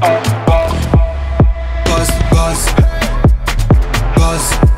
Buzz, buzz, buzz.